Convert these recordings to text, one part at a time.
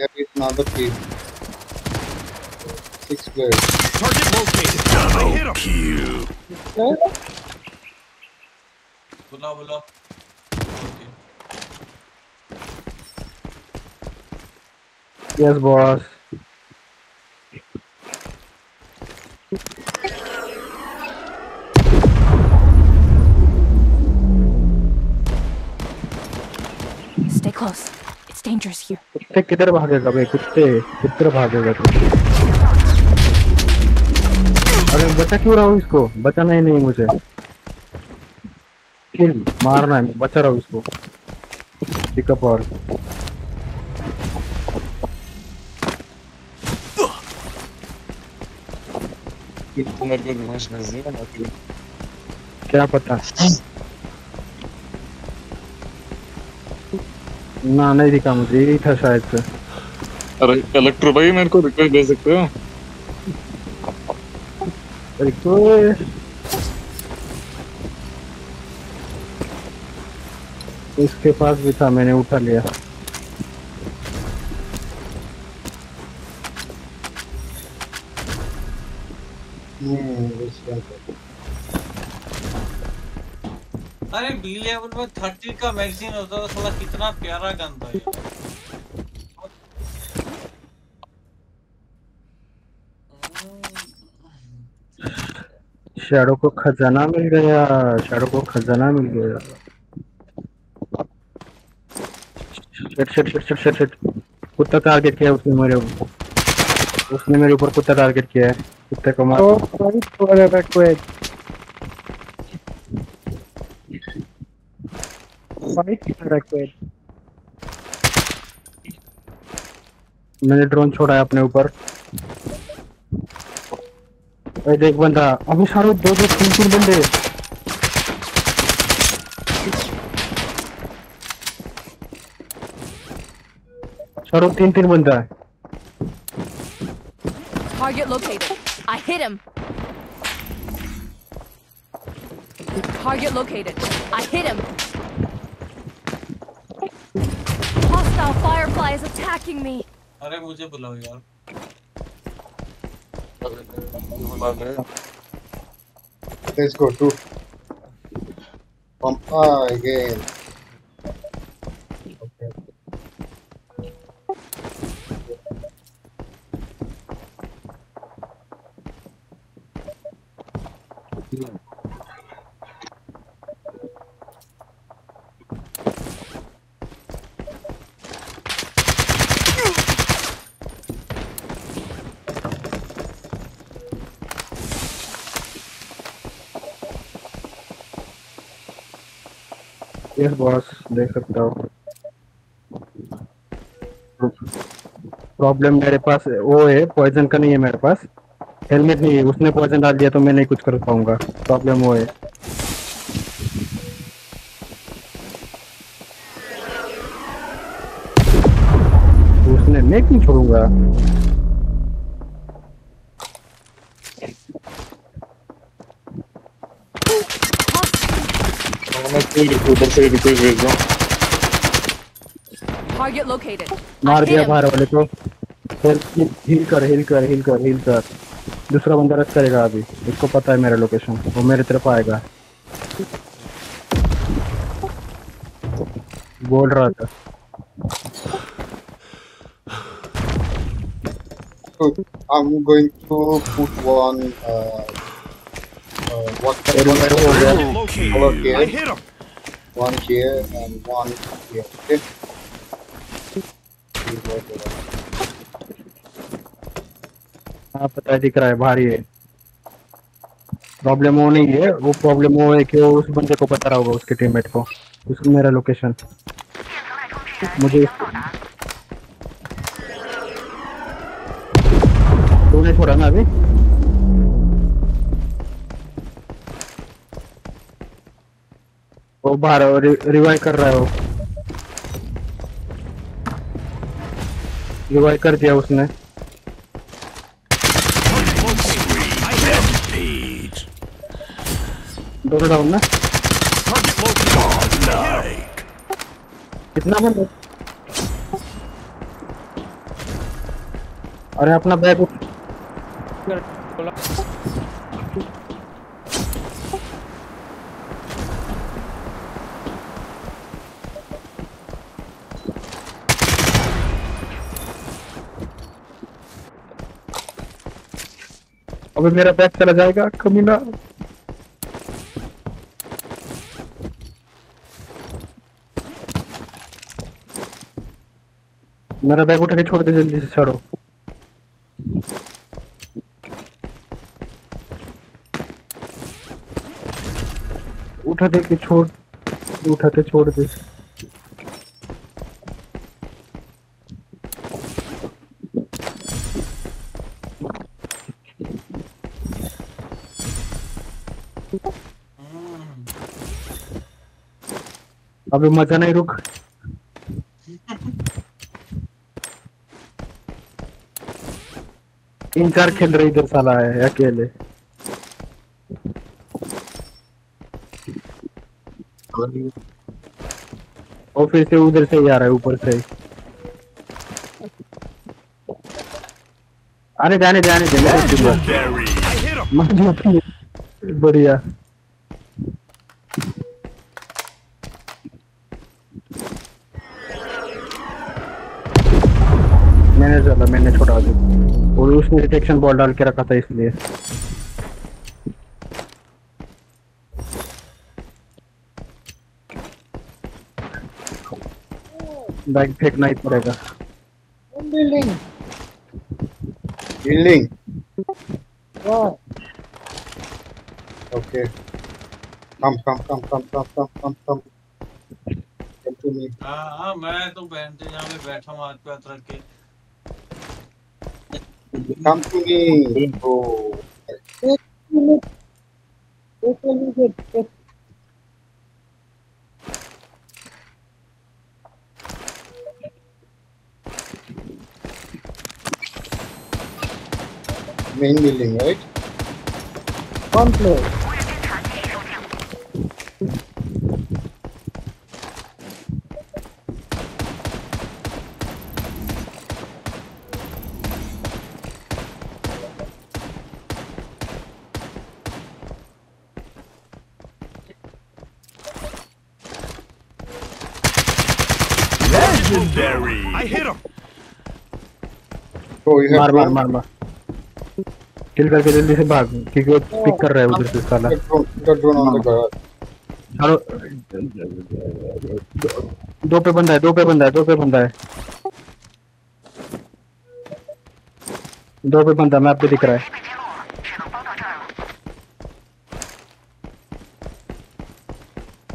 There is another team. Six players. Target located. I hit him. बुला बुला okay Yes, boss. Stay close. It's dangerous here. कुत्ते किधर भागेगा भाई कुत्ते किधर भागेगा तू अरे बचा क्यों रहा हूँ इसको बचाना ही नहीं मुझे किल मारना है बचा रहा हूँ इसको पिकअप और दिया ना कि क्या पता ना नहीं दिखा मुझे यही था शायद से। अरे इलेक्ट्रो भाई मेरे को रिक्वेस्ट दे सकते हो? रिक्वेस्ट इसके पास भी था मैंने उठा लिया। this one. अरे बी लेवल में थर्टी का मैगजीन होता था साला कितना प्यारा गन था ये। शैडो को खजाना मिल गया शैडो को खजाना मिल गया। Shit shit shit shit shit shit कुत्ता टारगेट किया उसने मेरे ऊपर। उसने मेरे ऊपर कुत्ता टारगेट किया है। कुत्ते को मार। मैंने ड्रोन छोड़ा है अपने ऊपर अरे देख बंदा अभी सारे दो दो तीन तीन बंदे सारो तीन तीन बंदा है Target located. I hit him. Target located. I hit him. Hostile firefly is attacking me. अरे मुझे बुलाओ यार Let's go to. Pump ah, again. Yes boss देख सकता हो। प्रॉब्लम मेरे पास वो है पॉइजन का नहीं है मेरे पास। हेलमेट नहीं है, उसने पॉइजन डाल दिया तो मैं नहीं कुछ कर पाऊँगा। प्रॉब्लम वो है। उसने मैं क्यों छोड़ूँगा? मैं कोई से रिक्वेस्ट भेज रहा हूँ Target located. मार दिया बाहर वाले को हिल कर हिल कर हिल कर हिल कर दूसरा बंदा रश करेगा अभी उसको पता है मेरा लोकेशन वो मेरे तरफ़ आएगा बोल रहा था I'm going to put one uh, uh what हो गया। Okay. I hit him. One here and one here. Okay. हाँ पता दिख रहा है, भारी है प्रॉब्लम वो नहीं है, वो प्रॉब्लम वो है कि वो उस बंदे को पता रहा होगा, उसके टीममेट को उसको मेरा लोकेशन मुझे तूने छोड़ा ना अभी वो बाहर रि, रिवाइव कर रहा है वो रिवाइव कर दिया उसने. दोनों डाउन ना. कितना बंदा अरे अपना बैग उठ अबे मेरा बैग चला जाएगा, कमीना। मेरा बैग उठा के छोड़ दे जल्दी से, छोड़ो। उठा दे के छोड़, उठा के छोड़ दे। अबे मज़ा नहीं रुक। तीन चार खेल रहे इधर साला है अकेले। और फिर से उधर से ही आ रहा है ऊपर से अरे जाने जाने. मज़ा बढ़िया। मैंने चला मैंने छोड़ा दी और उसने डिटेक्शन बॉल डाल के रखा था इसलिए बैग फेंकना ही पड़ेगा Building. Building. Okay. Come, come, come, come, come, come, come, come. Come to me. हाँ हाँ मैं तो बैंड यहाँ पे बैठा हूँ हाथ पे हाथ रख के Come to oh. me, Main building, right? One floor. Legendary. I hit him. Oh, you have मार मार? मार मार किल करके जल्दी से भाग क्योंकि वो पिक कर रहा है उधर से साला Got drone, on the garage. चलो दो पे बंदा है दो पे बंदा है दो पे बंदा है दो पे बंदा मैप पे दिख रहा है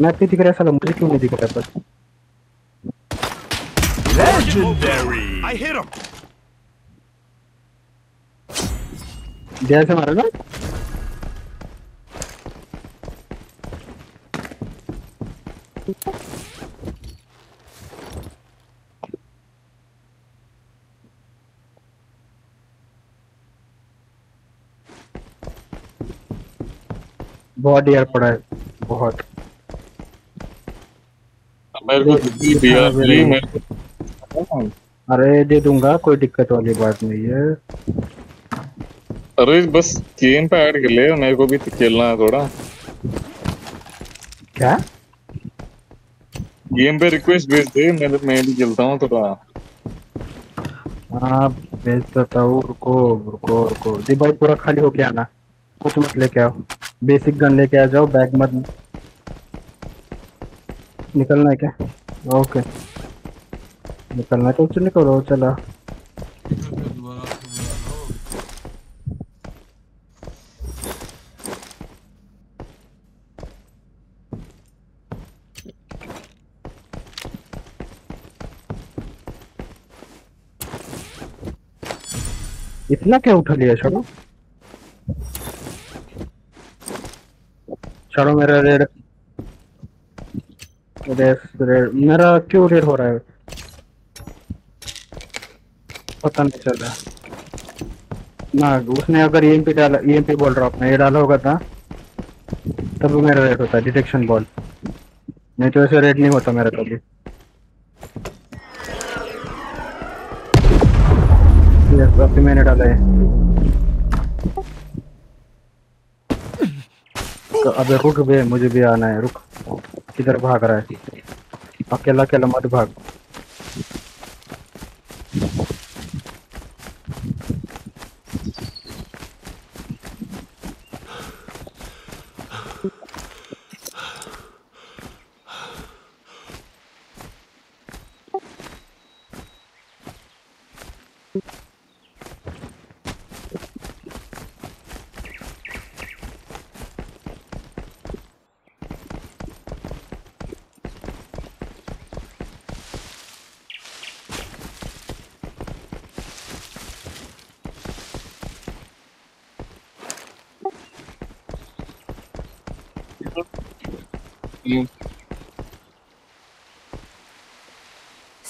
मैप पे दिख रहा है साला मुझे क्यों नहीं दिख रहा है बस Legendary. I hit him. जैसे मारा ना बहुत यार पड़ा है बहुत मेरे को दिल्ली मेरे को अरे दे दूँगा कोई दिक्कत वाली बात नहीं है। अरे बस गेम पे ऐड कर ले मेरे को भी तो खेलना है थोड़ा। क्या? गेम पे रिक्वेस्ट भेज दे मैं मैं भी खेलता हूँ थोड़ा। हाँ भेज देता हूँ रुको रुको रुको। जी भाई पूरा खाली होके आना। कुछ मत लेके आओ। बेसिक गन लेके आ जाओ बैग मत निकलना है क्या? ओके निकलना तो निकलो, चला। इतना क्या उठा लिया छोड़ो छोड़ो मेरा रेड रेड रेड मेरा क्यों रेड हो रहा है? पता नहीं चला। ना, उसने अगर ईएमपी डाला ईएमपी बोल रहा अपना, ये डाला होगा था, तब वो मेरा रेड होता डिटेक्शन बॉल नहीं तो ऐसे रेड नहीं होता मेरा कभी। अभी मैंने डाला है तो अबे रुक बे, मुझे भी आना है, रुक। किधर भाग रहा है? अकेला अकेला मत भाग। Stay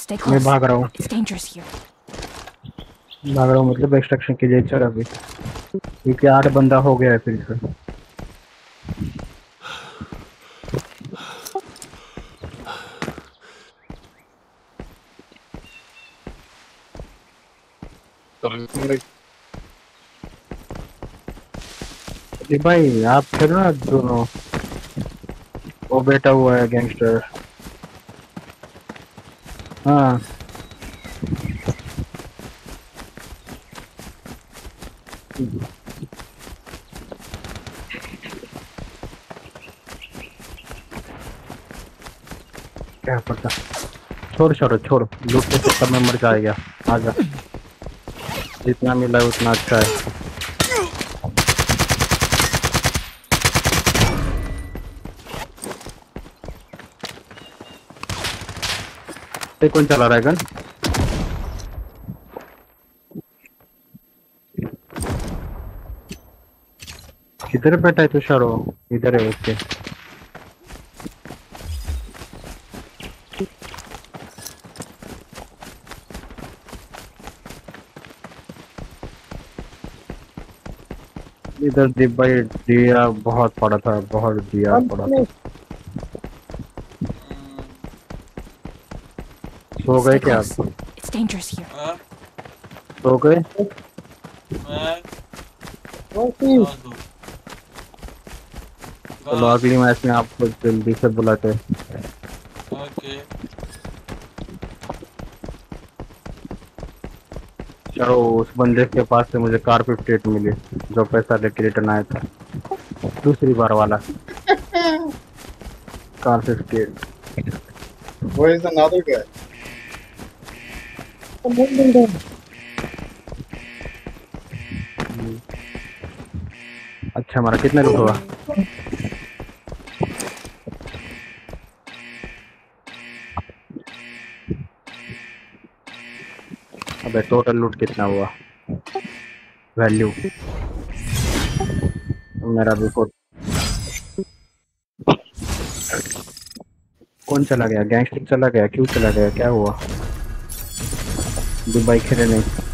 मैं close. भाग रहा हूँ। It's dangerous here. भाग रहा हूँ मतलब एक्सट्रैक्शन कीजिए चल अभी। क्योंकि आठ बंदा हो गया है फिर से। भाई आप खेलो ना दोनों? वो बैठा हुआ है गैंगस्टर हाँ। क्या पता? छोड़, छोड़ो, छोड़। लूट के चक्कर में मर जाएगा। आजा। जितना मिला उतना अच्छा है। ये कौन चला रहा है गन किधर बैठा है तुषारो इधर है ओके इधर भाई दिया बहुत पड़ा था बहुत दिया पड़ा था। सो गए क्या? Close. It's dangerous here. हाँ, सो गए? चलो अगली मैच में आपको जल्दी से बुलाते हैं। ओके। चलो उस बंदे के पास से मुझे कार फिफ्टी एट मिली जो पैसा लेके रिटर्न आया था। दूसरी बार वाला। Car fifty eight Where is another guy? अच्छा हमारा कितने लूट हुआ अबे टोटल लूट कितना हुआ? वैल्यू मेरा भी कौन चला गया? गैंगस्टर चला गया? क्यों चला गया? क्या हुआ? दुबई खेले नहीं